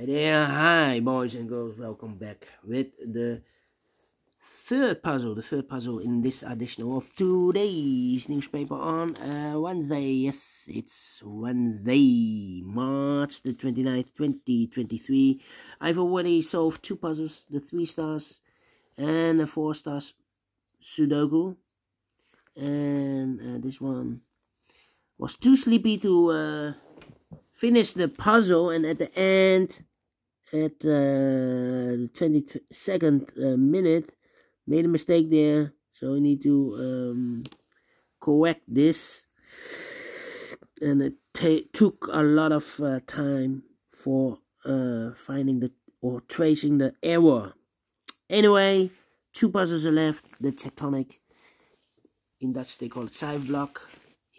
Hi there, hi boys and girls, welcome back with the third puzzle, the third puzzle in this edition of today's newspaper on uh, Wednesday. Yes, it's Wednesday, March the 29th, 2023. I've already solved two puzzles, the three stars and the four stars Sudoku. And uh, this one was too sleepy to uh, finish the puzzle and at the end at uh, the 22nd uh, minute. Made a mistake there so we need to um, correct this. And it took a lot of uh, time for uh, finding the or tracing the error. Anyway two puzzles are left the tectonic in Dutch they call it side block.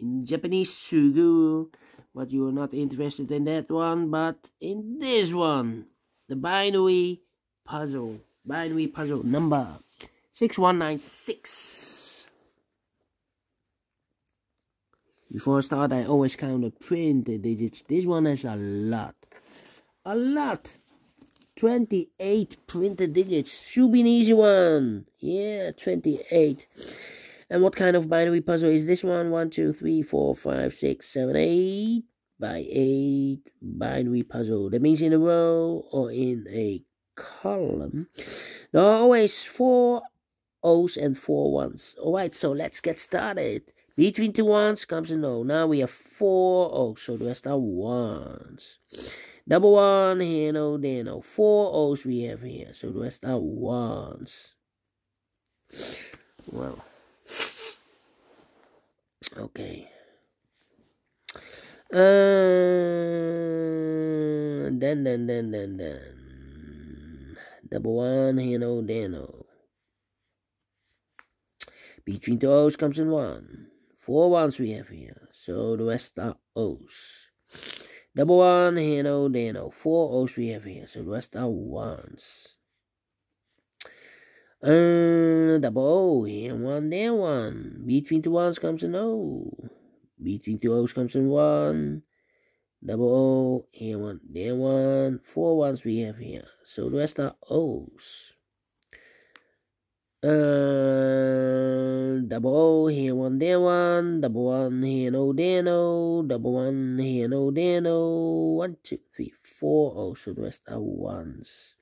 In Japanese Suguru but you are not interested in that one but in this one the binary puzzle. Binary puzzle number 6196 before I start I always count the printed digits. This one has a lot. A lot. 28 printed digits. Should be an easy one. Yeah 28 and what kind of binary puzzle is this one? One, two, three, four, five, six, seven, eight by eight binary puzzle. That means in a row or in a column. There are always four O's and four ones. Alright, so let's get started. Between two ones comes an O. Now we have four O's, so the rest are ones. Double one, here no, there no. Four O's we have here, so the rest are ones. Well. Okay. Uh, then, then, then, then, then. Double one, here no, there no. Between the O's comes in one. Four ones we have here, so the rest are O's. Double one, here no, there no. Four O's we have here, so the rest are ones. Uh, double O, here one, there one. Between two ones comes an O. Between two O's comes in one. Double O, here one, there one. Four ones we have here. So the rest are O's. Uh, double O, here one, there one, double one, here no, there no. Double one, here no, there no. One, two, three, four O's. So the rest are ones.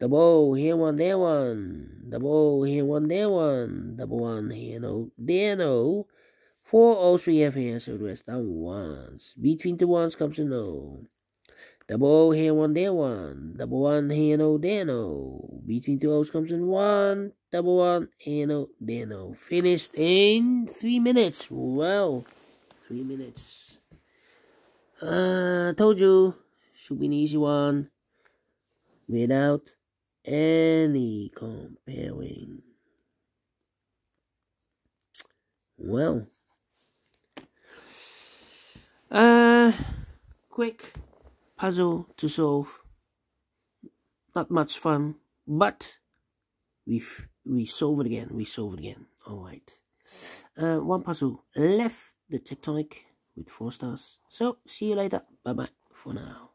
Double O, here one, there one. Double O, here one, there one, double one, here, no, there no. Four O's we have so the rest are ones. Between the ones comes a no. Double here one, there one. Double one here, no, there no. Between two O's comes in one. Double one here, no, there no. Finished in three minutes. Well, three minutes. Uh, told you, should be an easy one. Without any comparing. Well, uh, quick puzzle to solve. Not much fun, but we we solve it again. We solve it again. All right. Uh, one puzzle left. The tectonic with four stars. So see you later. Bye bye for now.